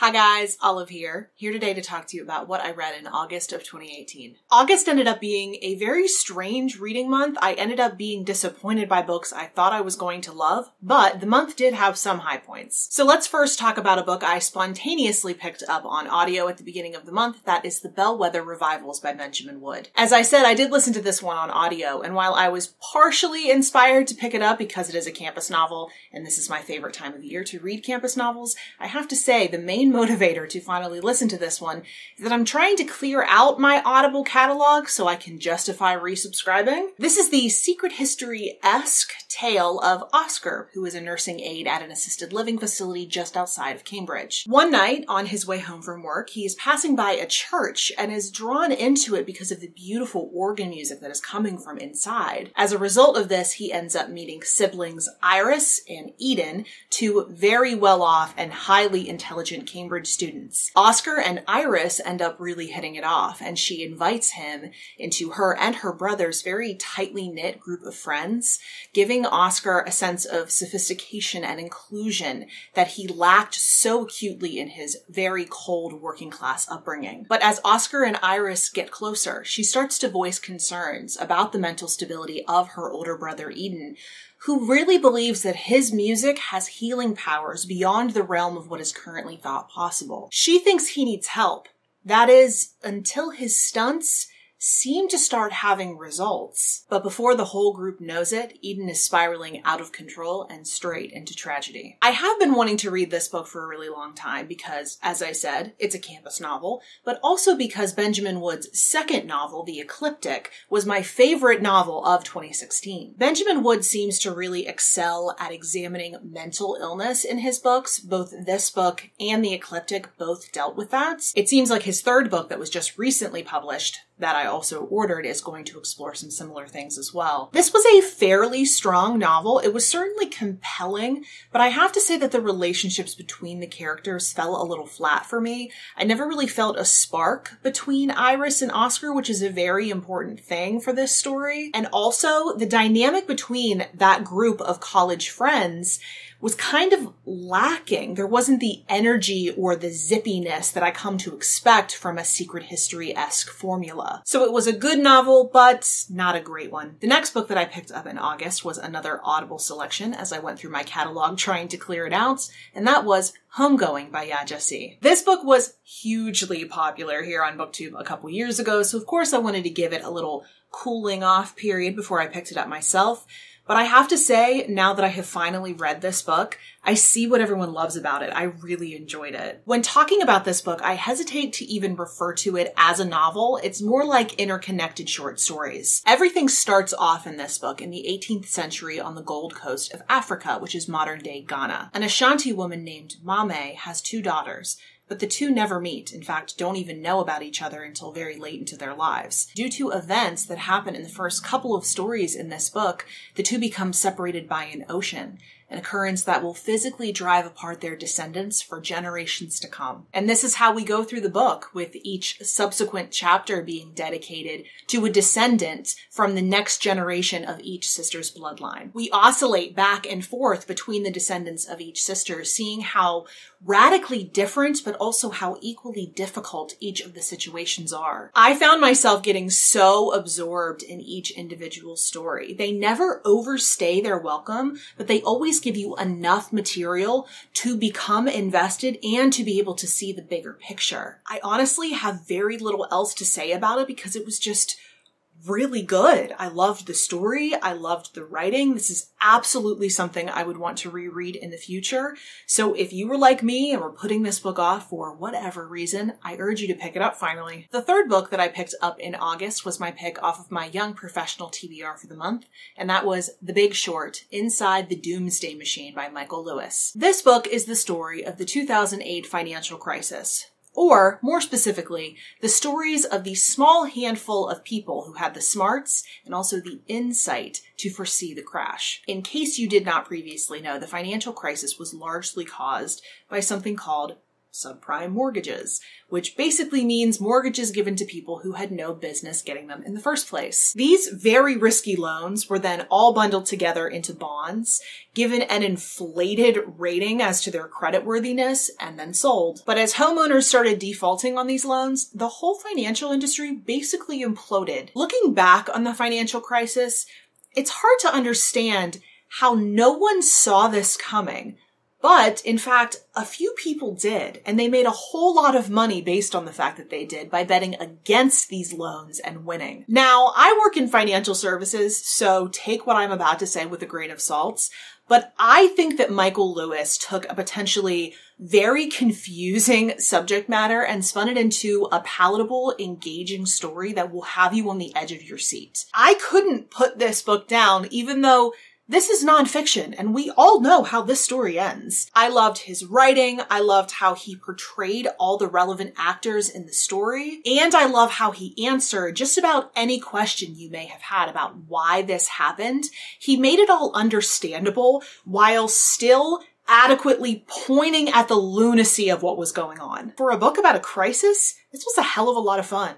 Hi guys, Olive here, here today to talk to you about what I read in August of 2018. August ended up being a very strange reading month. I ended up being disappointed by books I thought I was going to love, but the month did have some high points. So let's first talk about a book I spontaneously picked up on audio at the beginning of the month. That is The Bellwether Revivals by Benjamin Wood. As I said, I did listen to this one on audio, and while I was partially inspired to pick it up because it is a campus novel, and this is my favorite time of the year to read campus novels, I have to say the main main motivator to finally listen to this one is that I'm trying to clear out my Audible catalog so I can justify resubscribing. This is the secret history-esque tale of Oscar, who is a nursing aide at an assisted living facility just outside of Cambridge. One night, on his way home from work, he is passing by a church and is drawn into it because of the beautiful organ music that is coming from inside. As a result of this, he ends up meeting siblings Iris and Eden, two very well off and highly intelligent Cambridge students. Oscar and Iris end up really hitting it off, and she invites him into her and her brother's very tightly knit group of friends, giving Oscar a sense of sophistication and inclusion that he lacked so acutely in his very cold working class upbringing. But as Oscar and Iris get closer, she starts to voice concerns about the mental stability of her older brother Eden, who really believes that his music has healing powers beyond the realm of what is currently thought possible. She thinks he needs help. That is, until his stunts seem to start having results. But before the whole group knows it, Eden is spiraling out of control and straight into tragedy. I have been wanting to read this book for a really long time because, as I said, it's a campus novel, but also because Benjamin Wood's second novel, The Ecliptic, was my favorite novel of 2016. Benjamin Wood seems to really excel at examining mental illness in his books. Both this book and The Ecliptic both dealt with that. It seems like his third book that was just recently published, that I also ordered is going to explore some similar things as well. This was a fairly strong novel. It was certainly compelling, but I have to say that the relationships between the characters fell a little flat for me. I never really felt a spark between Iris and Oscar, which is a very important thing for this story. And also the dynamic between that group of college friends was kind of lacking. There wasn't the energy or the zippiness that I come to expect from a secret history-esque formula. So it was a good novel, but not a great one. The next book that I picked up in August was another Audible selection as I went through my catalog trying to clear it out, and that was Homegoing by Yaa Gyasi. This book was hugely popular here on BookTube a couple years ago, so of course I wanted to give it a little cooling off period before I picked it up myself. But I have to say, now that I have finally read this book, I see what everyone loves about it. I really enjoyed it. When talking about this book, I hesitate to even refer to it as a novel. It's more like interconnected short stories. Everything starts off in this book in the 18th century on the Gold Coast of Africa, which is modern day Ghana. An Ashanti woman named Mame has two daughters but the two never meet, in fact, don't even know about each other until very late into their lives. Due to events that happen in the first couple of stories in this book, the two become separated by an ocean, an occurrence that will physically drive apart their descendants for generations to come. And this is how we go through the book, with each subsequent chapter being dedicated to a descendant from the next generation of each sister's bloodline. We oscillate back and forth between the descendants of each sister, seeing how radically different, but also how equally difficult each of the situations are. I found myself getting so absorbed in each individual story. They never overstay their welcome, but they always give you enough material to become invested and to be able to see the bigger picture. I honestly have very little else to say about it because it was just really good. I loved the story. I loved the writing. This is absolutely something I would want to reread in the future. So if you were like me and were putting this book off for whatever reason, I urge you to pick it up finally. The third book that I picked up in August was my pick off of my young professional TBR for the month, and that was The Big Short, Inside the Doomsday Machine by Michael Lewis. This book is the story of the 2008 financial crisis. Or, more specifically, the stories of the small handful of people who had the smarts and also the insight to foresee the crash. In case you did not previously know, the financial crisis was largely caused by something called subprime mortgages, which basically means mortgages given to people who had no business getting them in the first place. These very risky loans were then all bundled together into bonds, given an inflated rating as to their creditworthiness, and then sold. But as homeowners started defaulting on these loans, the whole financial industry basically imploded. Looking back on the financial crisis, it's hard to understand how no one saw this coming but in fact, a few people did, and they made a whole lot of money based on the fact that they did by betting against these loans and winning. Now, I work in financial services, so take what I'm about to say with a grain of salt. But I think that Michael Lewis took a potentially very confusing subject matter and spun it into a palatable, engaging story that will have you on the edge of your seat. I couldn't put this book down, even though this is nonfiction, and we all know how this story ends. I loved his writing. I loved how he portrayed all the relevant actors in the story. And I love how he answered just about any question you may have had about why this happened. He made it all understandable while still adequately pointing at the lunacy of what was going on. For a book about a crisis, this was a hell of a lot of fun.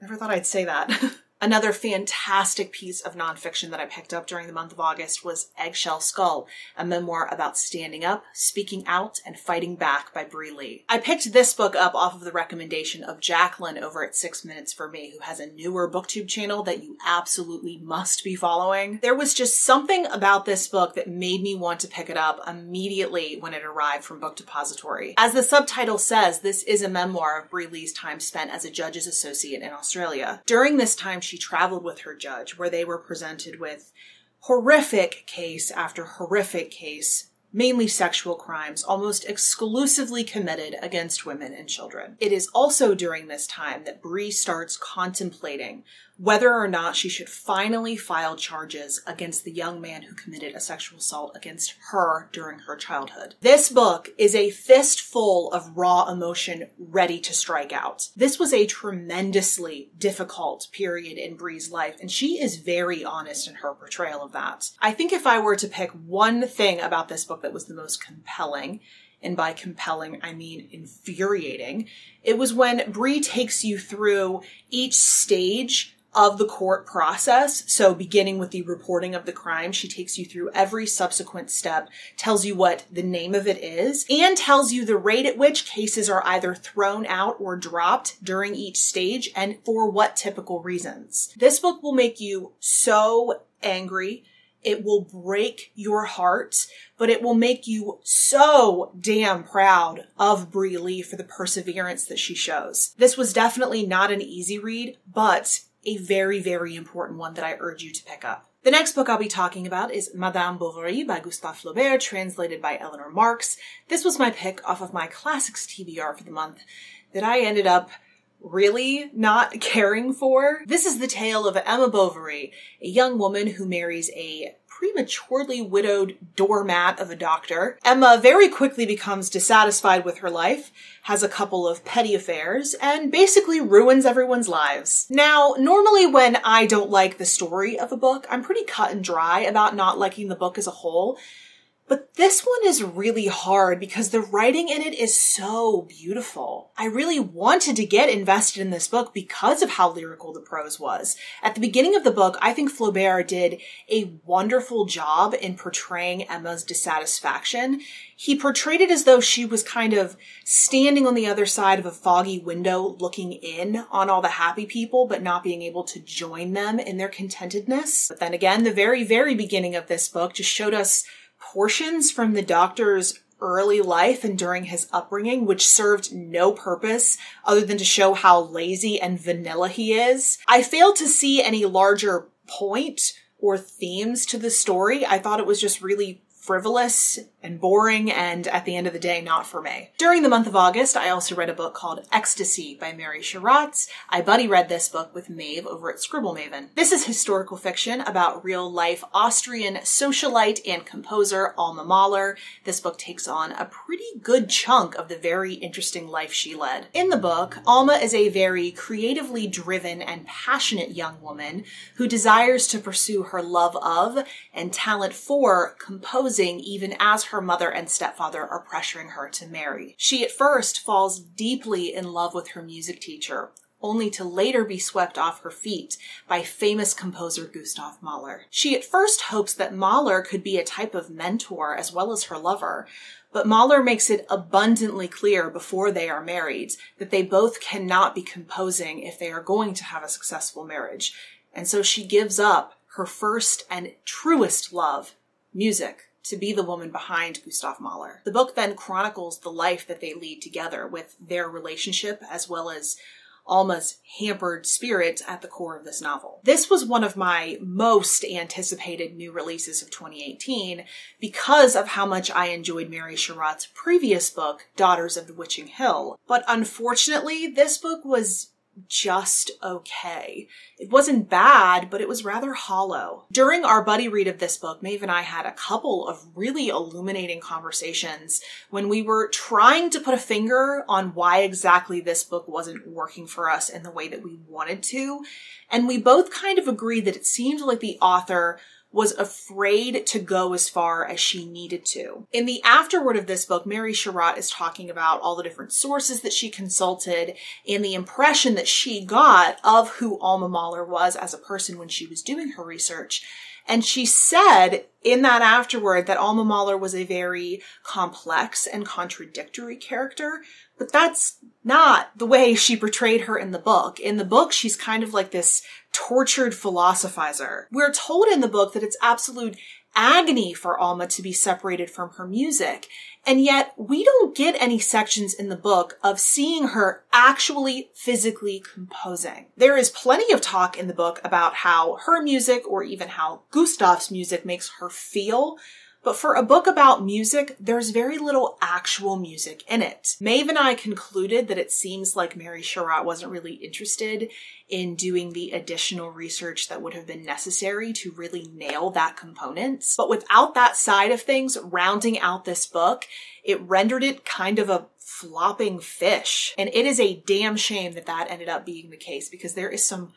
Never thought I'd say that. Another fantastic piece of nonfiction that I picked up during the month of August was Eggshell Skull, a memoir about standing up, speaking out, and fighting back by Bri Lee. I picked this book up off of the recommendation of Jaclyn over at Six Minutes for Me, who has a newer booktube channel that you absolutely must be following. There was just something about this book that made me want to pick it up immediately when it arrived from Book Depository. As the subtitle says, this is a memoir of Bri Lee's time spent as a judge's associate in Australia. During this time, she traveled with her judge, where they were presented with horrific case after horrific case mainly sexual crimes, almost exclusively committed against women and children. It is also during this time that Bri starts contemplating whether or not she should finally file charges against the young man who committed a sexual assault against her during her childhood. This book is a fistful of raw emotion ready to strike out. This was a tremendously difficult period in Bri's life, and she is very honest in her portrayal of that. I think if I were to pick one thing about this book that was the most compelling, and by compelling, I mean infuriating. It was when Bri takes you through each stage of the court process. So beginning with the reporting of the crime, she takes you through every subsequent step, tells you what the name of it is, and tells you the rate at which cases are either thrown out or dropped during each stage and for what typical reasons. This book will make you so angry. It will break your heart, but it will make you so damn proud of Bri Lee for the perseverance that she shows. This was definitely not an easy read, but a very, very important one that I urge you to pick up. The next book I'll be talking about is Madame Bovary by Gustave Flaubert, translated by Eleanor Marx. This was my pick off of my classics TBR for the month that I ended up really not caring for. This is the tale of Emma Bovary, a young woman who marries a prematurely widowed doormat of a doctor. Emma very quickly becomes dissatisfied with her life, has a couple of petty affairs, and basically ruins everyone's lives. Now, normally when I don't like the story of a book, I'm pretty cut and dry about not liking the book as a whole. But this one is really hard because the writing in it is so beautiful. I really wanted to get invested in this book because of how lyrical the prose was. At the beginning of the book, I think Flaubert did a wonderful job in portraying Emma's dissatisfaction. He portrayed it as though she was kind of standing on the other side of a foggy window looking in on all the happy people, but not being able to join them in their contentedness. But then again, the very, very beginning of this book just showed us portions from the doctor's early life and during his upbringing, which served no purpose other than to show how lazy and vanilla he is. I failed to see any larger point or themes to the story. I thought it was just really frivolous and boring and at the end of the day not for me. During the month of August, I also read a book called Ecstasy by Mary Sharratt. I buddy read this book with Maeve over at Scribble Maven. This is historical fiction about real life Austrian socialite and composer Alma Mahler. This book takes on a pretty good chunk of the very interesting life she led. In the book, Alma is a very creatively driven and passionate young woman who desires to pursue her love of and talent for composing even as her mother and stepfather are pressuring her to marry. She at first falls deeply in love with her music teacher, only to later be swept off her feet by famous composer Gustav Mahler. She at first hopes that Mahler could be a type of mentor as well as her lover, but Mahler makes it abundantly clear before they are married that they both cannot be composing if they are going to have a successful marriage. And so she gives up her first and truest love, music, to be the woman behind Gustav Mahler. The book then chronicles the life that they lead together with their relationship as well as Alma's hampered spirit at the core of this novel. This was one of my most anticipated new releases of 2018 because of how much I enjoyed Mary Sharratt's previous book, Daughters of the Witching Hill. But unfortunately, this book was just okay. It wasn't bad, but it was rather hollow. During our buddy read of this book, Maeve and I had a couple of really illuminating conversations when we were trying to put a finger on why exactly this book wasn't working for us in the way that we wanted to. And we both kind of agreed that it seemed like the author was afraid to go as far as she needed to. In the afterword of this book, Mary Sharratt is talking about all the different sources that she consulted and the impression that she got of who Alma Mahler was as a person when she was doing her research. And she said in that afterword that Alma Mahler was a very complex and contradictory character, but that's not the way she portrayed her in the book. In the book, she's kind of like this tortured philosophizer. We're told in the book that it's absolute agony for Alma to be separated from her music. And yet we don't get any sections in the book of seeing her actually physically composing. There is plenty of talk in the book about how her music or even how Gustav's music makes her feel, but for a book about music, there's very little actual music in it. Maeve and I concluded that it seems like Mary Sharratt wasn't really interested in doing the additional research that would have been necessary to really nail that component. But without that side of things rounding out this book, it rendered it kind of a flopping fish. And it is a damn shame that that ended up being the case because there is some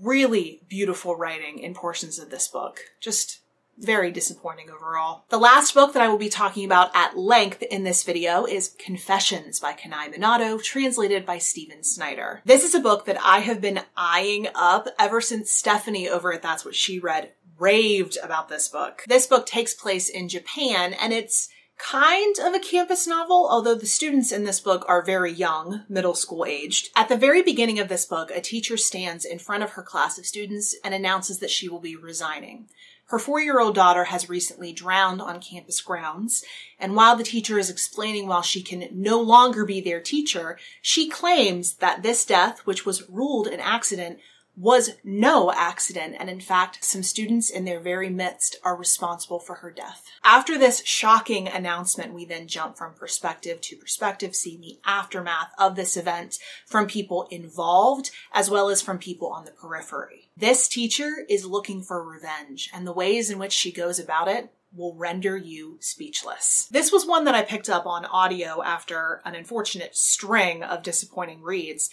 really beautiful writing in portions of this book. Just very disappointing overall. The last book that I will be talking about at length in this video is Confessions by Kanae Minato, translated by Stephen Snyder. This is a book that I have been eyeing up ever since Stephanie over at That's What She Read raved about this book. This book takes place in Japan and it's kind of a campus novel, although the students in this book are very young, middle school aged. At the very beginning of this book, a teacher stands in front of her class of students and announces that she will be resigning. Her four year old daughter has recently drowned on campus grounds, and while the teacher is explaining why she can no longer be their teacher, she claims that this death, which was ruled an accident, was no accident, and in fact, some students in their very midst are responsible for her death. After this shocking announcement, we then jump from perspective to perspective, seeing the aftermath of this event from people involved as well as from people on the periphery. This teacher is looking for revenge, and the ways in which she goes about it will render you speechless. This was one that I picked up on audio after an unfortunate string of disappointing reads.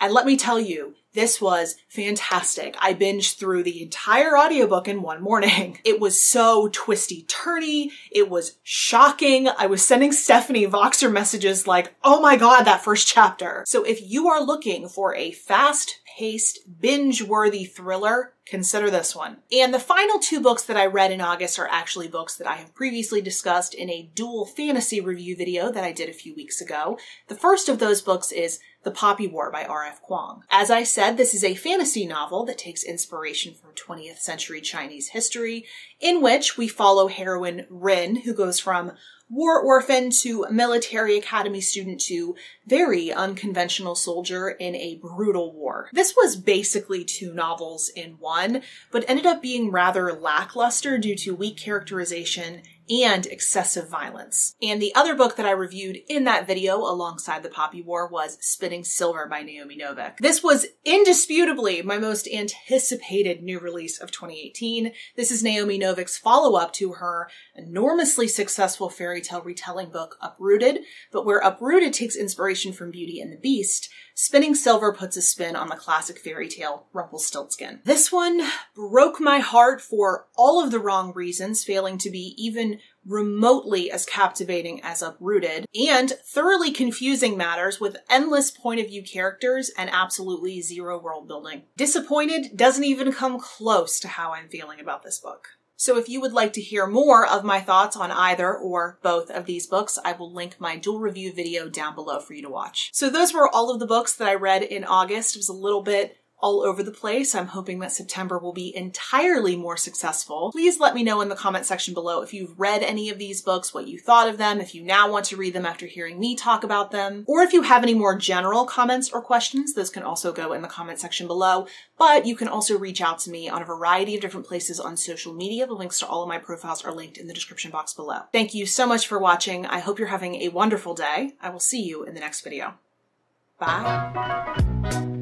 And let me tell you, this was fantastic. I binged through the entire audiobook in one morning. It was so twisty turny. It was shocking. I was sending Stephanie Voxer messages like, oh my God, that first chapter. So if you are looking for a fast paced, binge worthy thriller, consider this one. And the final two books that I read in August are actually books that I have previously discussed in a dual fantasy review video that I did a few weeks ago. The first of those books is The Poppy War by R.F. Kuang. As I said, this is a fantasy novel that takes inspiration from 20th century Chinese history, in which we follow heroine Rin, who goes from war orphan to military academy student to very unconventional soldier in a brutal war. This was basically two novels in one, but ended up being rather lackluster due to weak characterization and excessive violence. And the other book that I reviewed in that video alongside The Poppy War was Spinning Silver by Naomi Novik. This was indisputably my most anticipated new release of 2018. This is Naomi Novik's follow-up to her enormously successful fairy tale retelling book Uprooted, but where Uprooted takes inspiration from Beauty and the Beast, Spinning Silver puts a spin on the classic fairy tale Rumpelstiltskin. This one broke my heart for all of the wrong reasons, failing to be even remotely as captivating as Uprooted, and thoroughly confusing matters with endless point of view characters and absolutely zero world building. Disappointed doesn't even come close to how I'm feeling about this book. So if you would like to hear more of my thoughts on either or both of these books, I will link my dual review video down below for you to watch. So those were all of the books that I read in August. It was a little bit all over the place. I'm hoping that September will be entirely more successful. Please let me know in the comment section below if you've read any of these books, what you thought of them, if you now want to read them after hearing me talk about them, or if you have any more general comments or questions, those can also go in the comment section below. But you can also reach out to me on a variety of different places on social media. The links to all of my profiles are linked in the description box below. Thank you so much for watching. I hope you're having a wonderful day. I will see you in the next video. Bye.